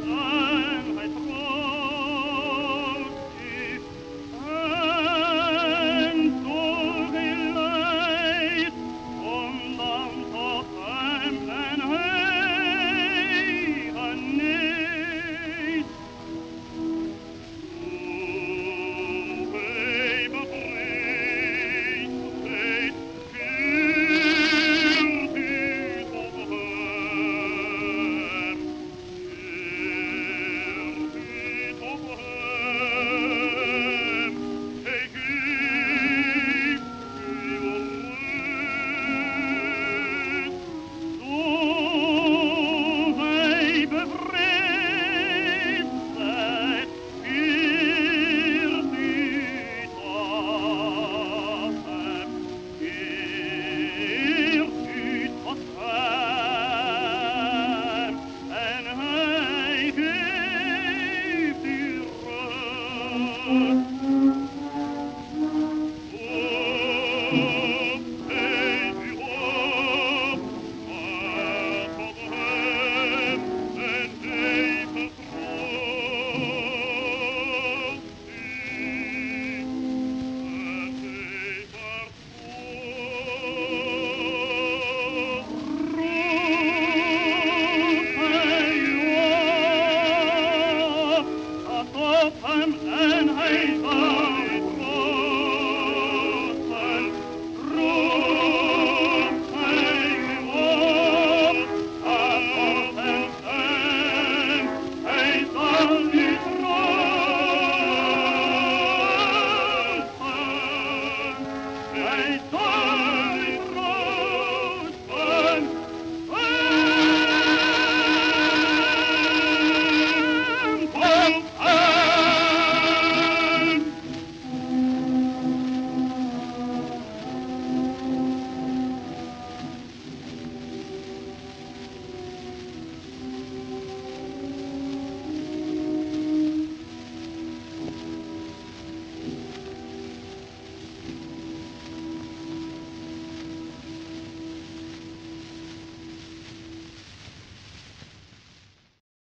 Oh.